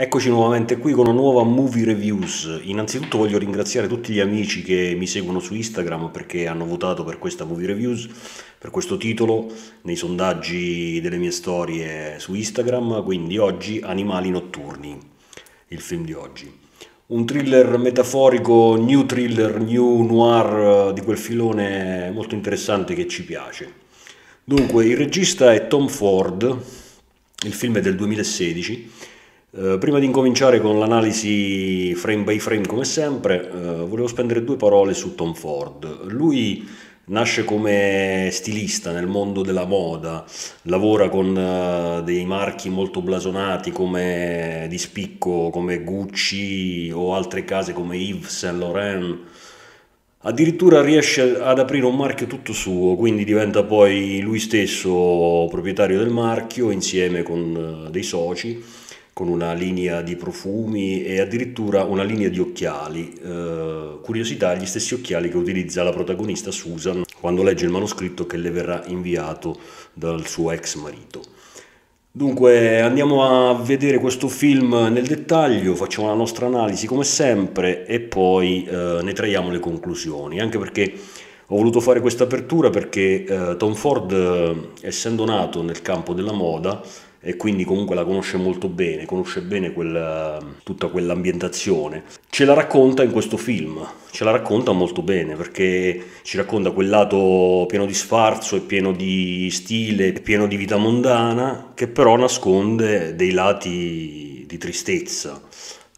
Eccoci nuovamente qui con una nuova movie reviews. Innanzitutto voglio ringraziare tutti gli amici che mi seguono su Instagram perché hanno votato per questa movie reviews, per questo titolo, nei sondaggi delle mie storie su Instagram. Quindi oggi Animali notturni, il film di oggi. Un thriller metaforico, new thriller, new noir di quel filone molto interessante che ci piace. Dunque, il regista è Tom Ford, il film è del 2016 eh, prima di incominciare con l'analisi frame by frame come sempre, uh, volevo spendere due parole su Tom Ford. Lui nasce come stilista nel mondo della moda, lavora con uh, dei marchi molto blasonati come di spicco come Gucci o altre case come Yves Saint Laurent. Addirittura riesce ad aprire un marchio tutto suo, quindi diventa poi lui stesso proprietario del marchio insieme con dei soci con una linea di profumi e addirittura una linea di occhiali. Eh, curiosità, gli stessi occhiali che utilizza la protagonista Susan quando legge il manoscritto che le verrà inviato dal suo ex marito. Dunque andiamo a vedere questo film nel dettaglio, facciamo la nostra analisi come sempre e poi eh, ne traiamo le conclusioni, anche perché ho voluto fare questa apertura perché eh, Tom Ford, eh, essendo nato nel campo della moda, e quindi comunque la conosce molto bene, conosce bene quella, tutta quell'ambientazione. Ce la racconta in questo film, ce la racconta molto bene perché ci racconta quel lato pieno di sfarzo e pieno di stile, pieno di vita mondana, che però nasconde dei lati di tristezza,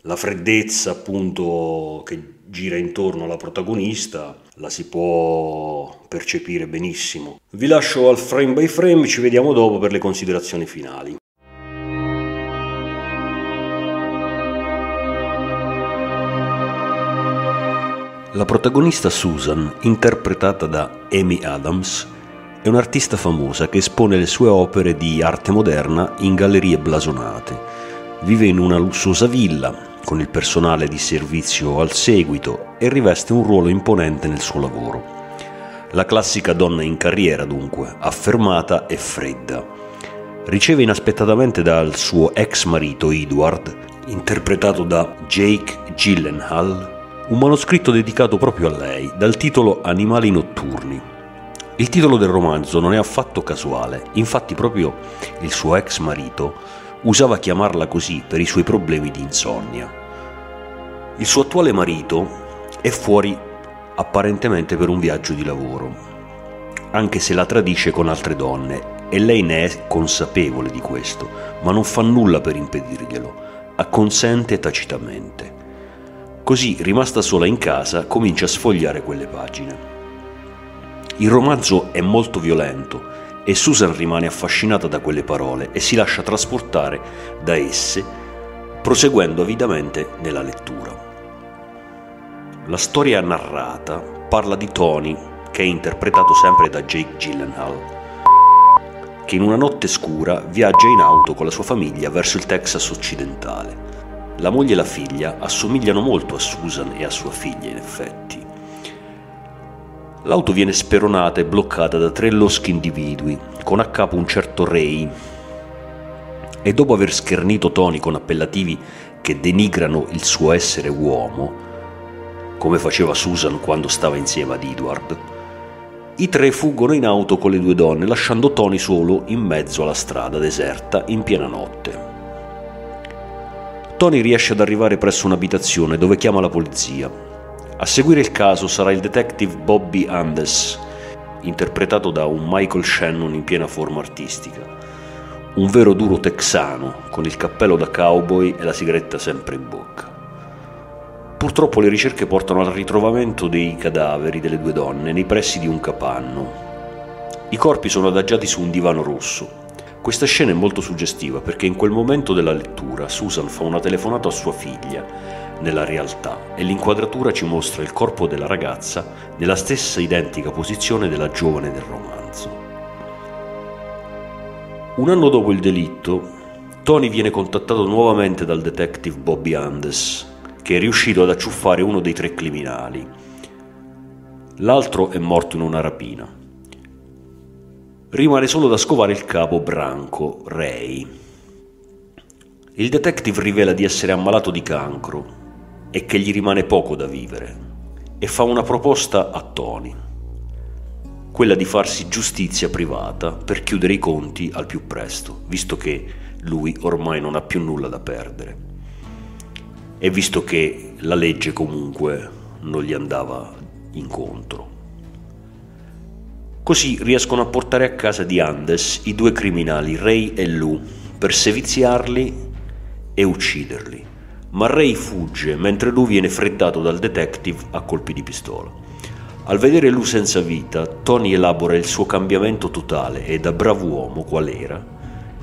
la freddezza appunto che gira intorno alla protagonista la si può percepire benissimo. Vi lascio al frame by frame, ci vediamo dopo per le considerazioni finali. La protagonista Susan, interpretata da Amy Adams, è un'artista famosa che espone le sue opere di arte moderna in gallerie blasonate. Vive in una lussuosa villa, con il personale di servizio al seguito e riveste un ruolo imponente nel suo lavoro. La classica donna in carriera dunque, affermata e fredda. Riceve inaspettatamente dal suo ex marito Edward, interpretato da Jake Gyllenhaal, un manoscritto dedicato proprio a lei, dal titolo Animali notturni. Il titolo del romanzo non è affatto casuale, infatti proprio il suo ex marito usava chiamarla così per i suoi problemi di insonnia. Il suo attuale marito è fuori apparentemente per un viaggio di lavoro, anche se la tradisce con altre donne e lei ne è consapevole di questo, ma non fa nulla per impedirglielo, acconsente tacitamente. Così, rimasta sola in casa, comincia a sfogliare quelle pagine. Il romanzo è molto violento e Susan rimane affascinata da quelle parole e si lascia trasportare da esse, proseguendo avidamente nella lettura. La storia narrata parla di Tony, che è interpretato sempre da Jake Gyllenhaal, che in una notte scura viaggia in auto con la sua famiglia verso il Texas occidentale. La moglie e la figlia assomigliano molto a Susan e a sua figlia, in effetti. L'auto viene speronata e bloccata da tre loschi individui, con a capo un certo Ray, e dopo aver schernito Tony con appellativi che denigrano il suo essere uomo, come faceva Susan quando stava insieme ad Edward, i tre fuggono in auto con le due donne, lasciando Tony solo in mezzo alla strada deserta in piena notte. Tony riesce ad arrivare presso un'abitazione dove chiama la polizia a seguire il caso sarà il detective Bobby Andes, interpretato da un Michael Shannon in piena forma artistica. Un vero duro texano, con il cappello da cowboy e la sigaretta sempre in bocca. Purtroppo le ricerche portano al ritrovamento dei cadaveri delle due donne nei pressi di un capanno. I corpi sono adagiati su un divano rosso. Questa scena è molto suggestiva perché in quel momento della lettura Susan fa una telefonata a sua figlia nella realtà e l'inquadratura ci mostra il corpo della ragazza nella stessa identica posizione della giovane del romanzo. Un anno dopo il delitto, Tony viene contattato nuovamente dal detective Bobby Andes, che è riuscito ad acciuffare uno dei tre criminali. L'altro è morto in una rapina. Rimane solo da scovare il capo branco, Ray. Il detective rivela di essere ammalato di cancro e che gli rimane poco da vivere e fa una proposta a Tony, quella di farsi giustizia privata per chiudere i conti al più presto, visto che lui ormai non ha più nulla da perdere e visto che la legge comunque non gli andava incontro. Così riescono a portare a casa di Andes i due criminali, Ray e Lou, per seviziarli e ucciderli ma Ray fugge mentre lui viene freddato dal detective a colpi di pistola. Al vedere lui senza vita, Tony elabora il suo cambiamento totale e da bravo uomo qual era,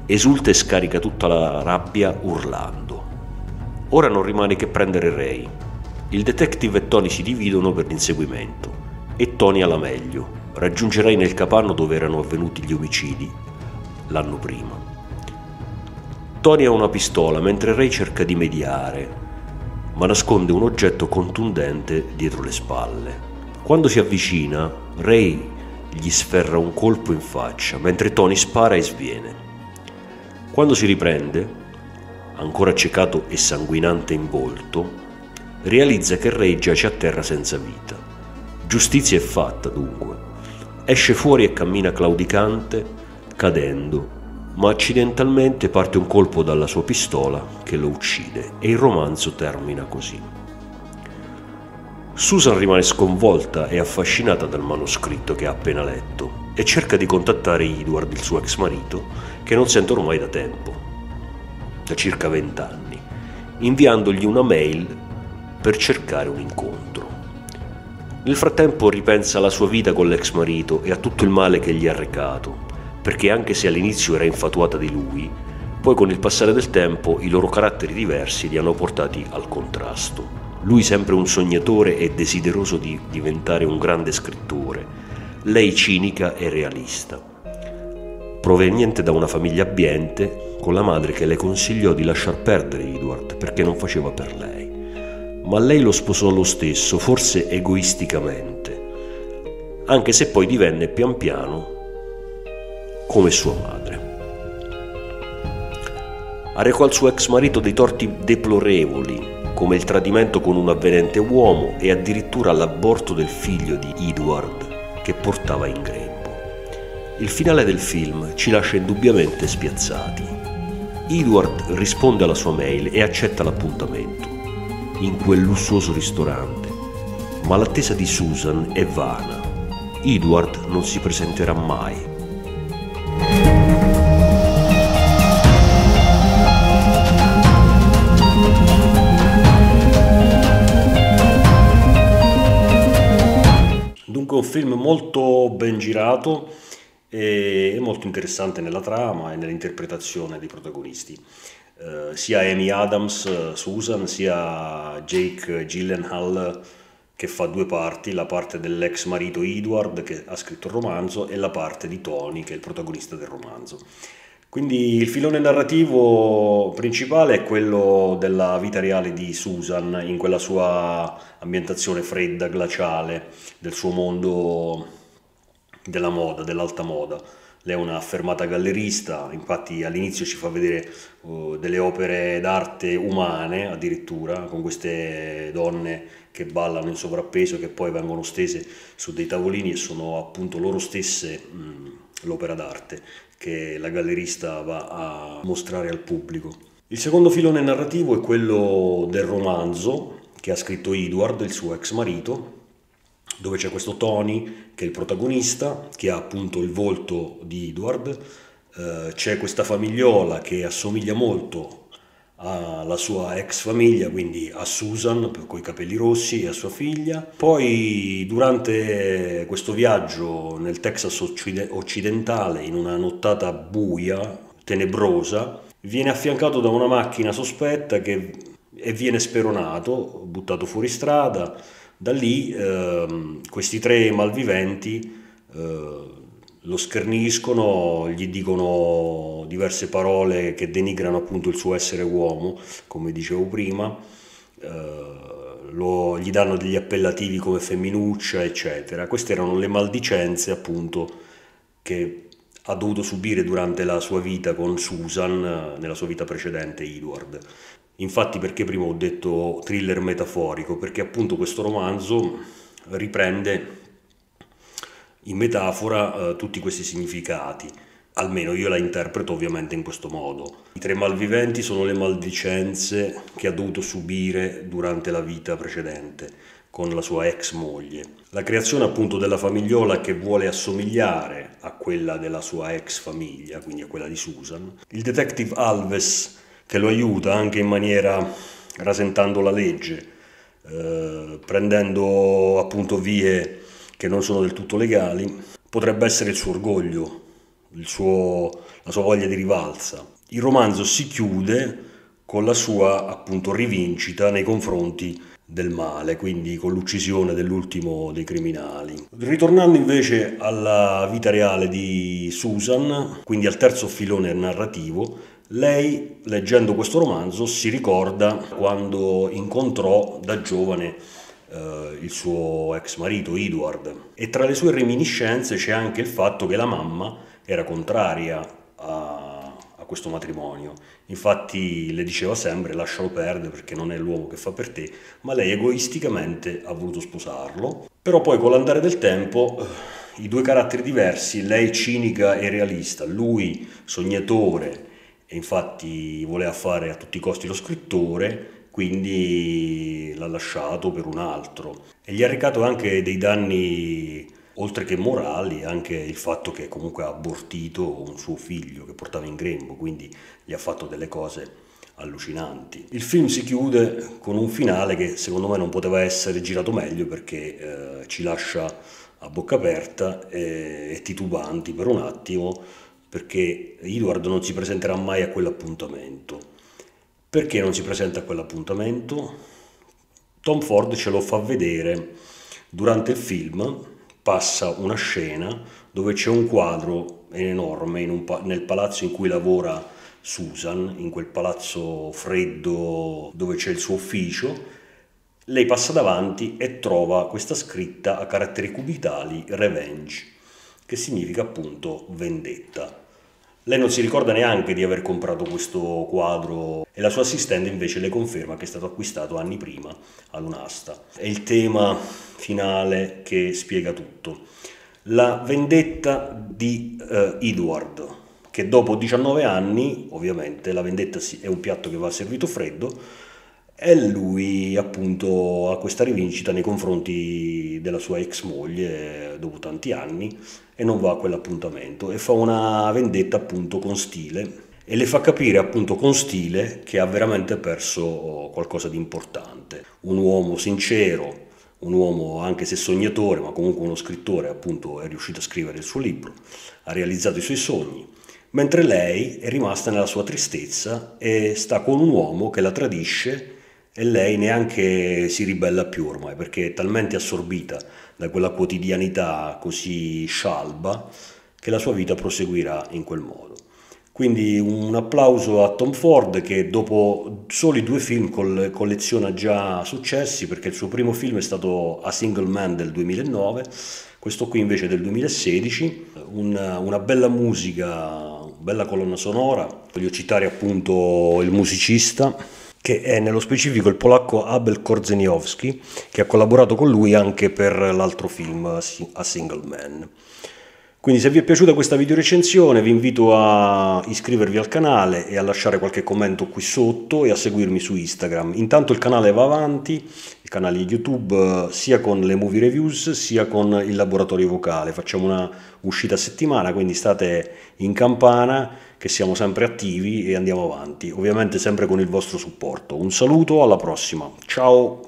esulta e scarica tutta la rabbia urlando. Ora non rimane che prendere Ray. Il detective e Tony si dividono per l'inseguimento e Tony ha la meglio. Raggiungerai nel capanno dove erano avvenuti gli omicidi l'anno prima. Tony ha una pistola mentre Ray cerca di mediare, ma nasconde un oggetto contundente dietro le spalle. Quando si avvicina, Ray gli sferra un colpo in faccia, mentre Tony spara e sviene. Quando si riprende, ancora accecato e sanguinante in volto, realizza che Ray giace a terra senza vita. Giustizia è fatta, dunque. Esce fuori e cammina claudicante, cadendo ma accidentalmente parte un colpo dalla sua pistola che lo uccide e il romanzo termina così. Susan rimane sconvolta e affascinata dal manoscritto che ha appena letto e cerca di contattare Edward, il suo ex marito, che non sente ormai da tempo, da circa vent'anni, inviandogli una mail per cercare un incontro. Nel frattempo ripensa alla sua vita con l'ex marito e a tutto il male che gli ha recato perché anche se all'inizio era infatuata di lui, poi con il passare del tempo i loro caratteri diversi li hanno portati al contrasto. Lui sempre un sognatore e desideroso di diventare un grande scrittore, lei cinica e realista. Proveniente da una famiglia abbiente, con la madre che le consigliò di lasciar perdere Edward perché non faceva per lei. Ma lei lo sposò lo stesso, forse egoisticamente, anche se poi divenne pian piano come sua madre. Arrecò al suo ex marito dei torti deplorevoli, come il tradimento con un avvenente uomo e addirittura l'aborto del figlio di Edward che portava in grembo. Il finale del film ci lascia indubbiamente spiazzati. Edward risponde alla sua mail e accetta l'appuntamento in quel lussuoso ristorante, ma l'attesa di Susan è vana. Edward non si presenterà mai Dunque un film molto ben girato e molto interessante nella trama e nell'interpretazione dei protagonisti. Uh, sia Amy Adams, Susan, sia Jake Gyllenhaal che fa due parti, la parte dell'ex marito Edward che ha scritto il romanzo e la parte di Tony che è il protagonista del romanzo. Quindi il filone narrativo principale è quello della vita reale di Susan in quella sua ambientazione fredda, glaciale, del suo mondo della moda, dell'alta moda. Lei è una affermata gallerista, infatti all'inizio ci fa vedere uh, delle opere d'arte umane addirittura, con queste donne che ballano in sovrappeso che poi vengono stese su dei tavolini e sono appunto loro stesse mh, l'opera d'arte che la gallerista va a mostrare al pubblico. Il secondo filone narrativo è quello del romanzo che ha scritto Edward, il suo ex marito, dove c'è questo Tony che è il protagonista, che ha appunto il volto di Edward, eh, c'è questa famigliola che assomiglia molto alla sua ex famiglia, quindi a Susan con i capelli rossi e a sua figlia. Poi durante questo viaggio nel Texas occidentale, in una nottata buia, tenebrosa, viene affiancato da una macchina sospetta che, e viene speronato, buttato fuori strada. Da lì eh, questi tre malviventi eh, lo scherniscono, gli dicono diverse parole che denigrano appunto il suo essere uomo, come dicevo prima, eh, lo, gli danno degli appellativi come femminuccia, eccetera. Queste erano le maldicenze appunto che ha dovuto subire durante la sua vita con Susan, nella sua vita precedente Edward. Infatti perché prima ho detto thriller metaforico? Perché appunto questo romanzo riprende in metafora eh, tutti questi significati. Almeno io la interpreto ovviamente in questo modo. I tre malviventi sono le maldicenze che ha dovuto subire durante la vita precedente con la sua ex moglie. La creazione appunto della famigliola che vuole assomigliare a quella della sua ex famiglia, quindi a quella di Susan. Il detective Alves che lo aiuta anche in maniera rasentando la legge, eh, prendendo appunto vie che non sono del tutto legali, potrebbe essere il suo orgoglio, il suo, la sua voglia di rivalsa. Il romanzo si chiude con la sua appunto rivincita nei confronti del male, quindi con l'uccisione dell'ultimo dei criminali. Ritornando invece alla vita reale di Susan, quindi al terzo filone narrativo, lei, leggendo questo romanzo, si ricorda quando incontrò da giovane eh, il suo ex marito Edward e tra le sue reminiscenze c'è anche il fatto che la mamma era contraria a, a questo matrimonio. Infatti le diceva sempre lascialo perdere perché non è l'uomo che fa per te, ma lei egoisticamente ha voluto sposarlo. Però poi con l'andare del tempo eh, i due caratteri diversi, lei cinica e realista, lui sognatore e infatti voleva fare a tutti i costi lo scrittore, quindi l'ha lasciato per un altro e gli ha recato anche dei danni oltre che morali, anche il fatto che comunque ha abortito un suo figlio che portava in grembo, quindi gli ha fatto delle cose allucinanti. Il film si chiude con un finale che secondo me non poteva essere girato meglio perché eh, ci lascia a bocca aperta e, e titubanti per un attimo perché Edward non si presenterà mai a quell'appuntamento perché non si presenta a quell'appuntamento? Tom Ford ce lo fa vedere durante il film, passa una scena dove c'è un quadro enorme pa- nel palazzo in cui lavora Susan, in quel palazzo freddo dove c'è il suo ufficio. Lei passa davanti e trova questa scritta a caratteri cubitali Revenge, che significa appunto vendetta. Lei non si ricorda neanche di aver comprato questo quadro e la sua assistente invece le conferma che è stato acquistato anni prima ad un'asta. È il tema finale che spiega tutto. La vendetta di uh, Edward, che dopo 19 anni, ovviamente la vendetta è un piatto che va servito freddo, e lui appunto ha questa rivincita nei confronti della sua ex moglie dopo tanti anni e non va a quell'appuntamento e fa una vendetta appunto con stile e le fa capire appunto con stile che ha veramente perso qualcosa di importante. Un uomo sincero, un uomo anche se sognatore, ma comunque uno scrittore, appunto è riuscito a scrivere il suo libro, ha realizzato i suoi sogni, mentre lei è rimasta nella sua tristezza e sta con un uomo che la tradisce e lei neanche si ribella più ormai perché è talmente assorbita da quella quotidianità così scialba che la sua vita proseguirà in quel modo. Quindi un applauso a Tom Ford che dopo soli due film colleziona già successi perché il suo primo film è stato A Single Man del 2009, questo qui invece del 2016, una, una bella musica, bella colonna sonora, voglio citare appunto il musicista che è nello specifico il polacco Abel Korzeniowski, che ha collaborato con lui anche per l'altro film A Single Man. Quindi se vi è piaciuta questa videorecensione vi invito a iscrivervi al canale e a lasciare qualche commento qui sotto e a seguirmi su Instagram. Intanto il canale va avanti, il canale YouTube sia con le movie reviews sia con il laboratorio vocale. Facciamo una uscita a settimana, quindi state in campana che siamo sempre attivi e andiamo avanti, ovviamente sempre con il vostro supporto. Un saluto, alla prossima. Ciao!